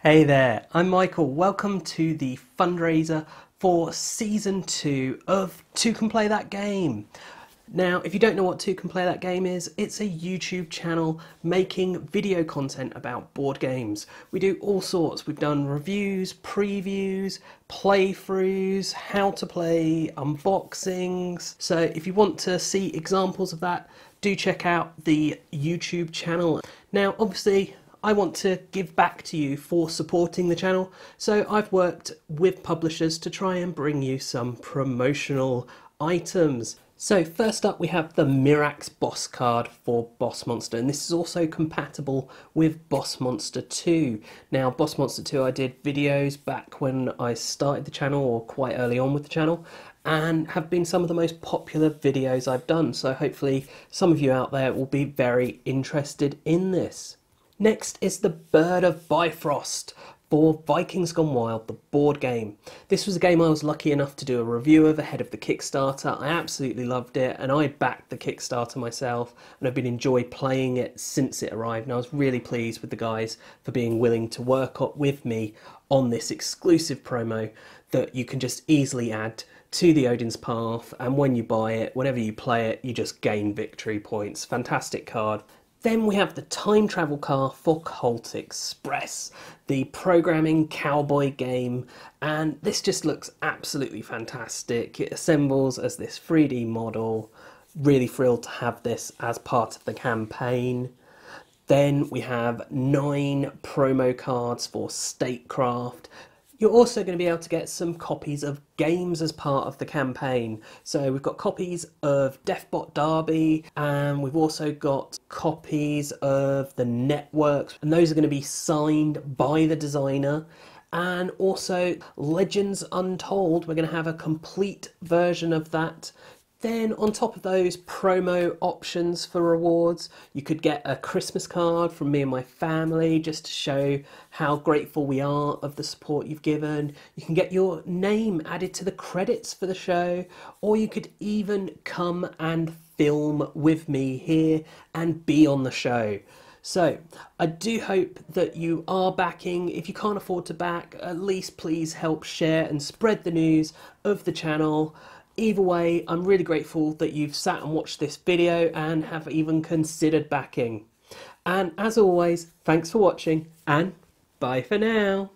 Hey there, I'm Michael. Welcome to the fundraiser for season two of Toucan Play That Game. Now, if you don't know what Toucan Play That Game is, it's a YouTube channel making video content about board games. We do all sorts. We've done reviews, previews, playthroughs, how to play, unboxings. So if you want to see examples of that, do check out the YouTube channel. Now, obviously, I want to give back to you for supporting the channel, so I've worked with publishers to try and bring you some promotional items. So first up we have the Mirax boss card for Boss Monster and this is also compatible with Boss Monster 2. Now Boss Monster 2 I did videos back when I started the channel or quite early on with the channel and have been some of the most popular videos I've done so hopefully some of you out there will be very interested in this. Next is the Bird of Bifrost for Vikings Gone Wild, the board game. This was a game I was lucky enough to do a review of ahead of the Kickstarter. I absolutely loved it and I backed the Kickstarter myself and I've been enjoying playing it since it arrived and I was really pleased with the guys for being willing to work up with me on this exclusive promo that you can just easily add to the Odin's Path and when you buy it, whenever you play it, you just gain victory points. Fantastic card. Then we have the time travel car for Colt Express, the programming cowboy game, and this just looks absolutely fantastic. It assembles as this 3D model. Really thrilled to have this as part of the campaign. Then we have nine promo cards for Statecraft. You're also going to be able to get some copies of games as part of the campaign. So we've got copies of Deathbot Derby and we've also got copies of the networks and those are going to be signed by the designer and also Legends Untold. We're going to have a complete version of that then on top of those promo options for rewards, you could get a Christmas card from me and my family just to show how grateful we are of the support you've given. You can get your name added to the credits for the show, or you could even come and film with me here and be on the show. So, I do hope that you are backing. If you can't afford to back, at least please help share and spread the news of the channel. Either way, I'm really grateful that you've sat and watched this video and have even considered backing. And as always, thanks for watching and bye for now.